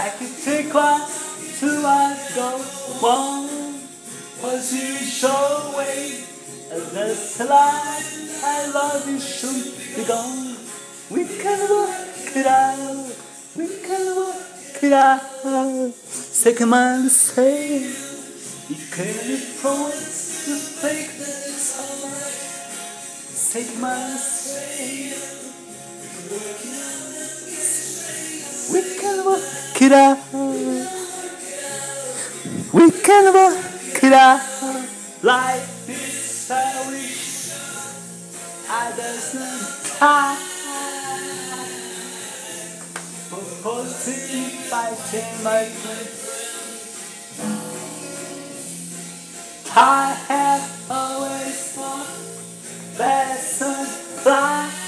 I can take one to I go one. Was you show away? A lie. I love you should be gone. We can work it out. We can work it out. Second man say you can't promise to fake this alright. Second man say we can work it out. We can work it out. Life is a wish. I doesn't die. Positive by my friend. I have always thought lesson fly.